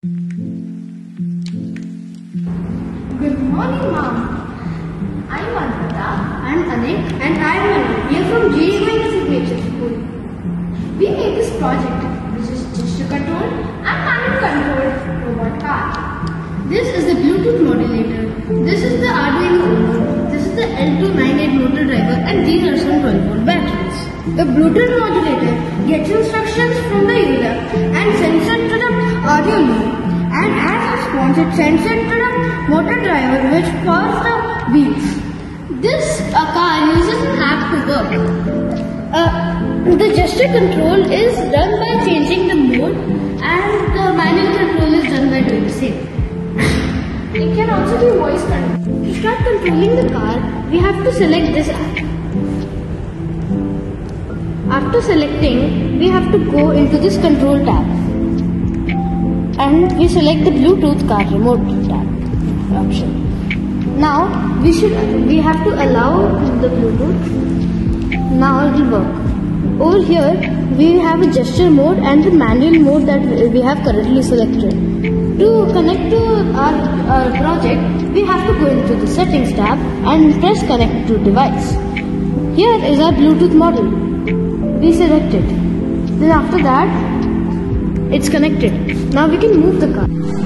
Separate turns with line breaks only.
Good morning, Mom. I'm Advita. I'm Anik. And I'm Manu. We are from. Goenka Signature School. We made this project, which is gesture control and manual controlled robot car. This is the Bluetooth modulator. This is the Arduino. This is the L298 motor driver, and these are some 12 volt batteries. The Bluetooth modulator gets instructions from the user and sends it to the motor driver, which powers the wheels. This uh, car uses an to work. Uh, the gesture control is done by changing the mode, and the manual control is done by doing the same. It can also be voice control. To start controlling the car, we have to select this app. After selecting, we have to go into this control tab. And we select the Bluetooth car remote tab option. Now we should we have to allow the Bluetooth. Now it will work. Over here we have a gesture mode and the manual mode that we have currently selected. To connect to our, our project, we have to go into the settings tab and press connect to device. Here is our Bluetooth model. We select it. Then after that, it's connected. Now we can move the car.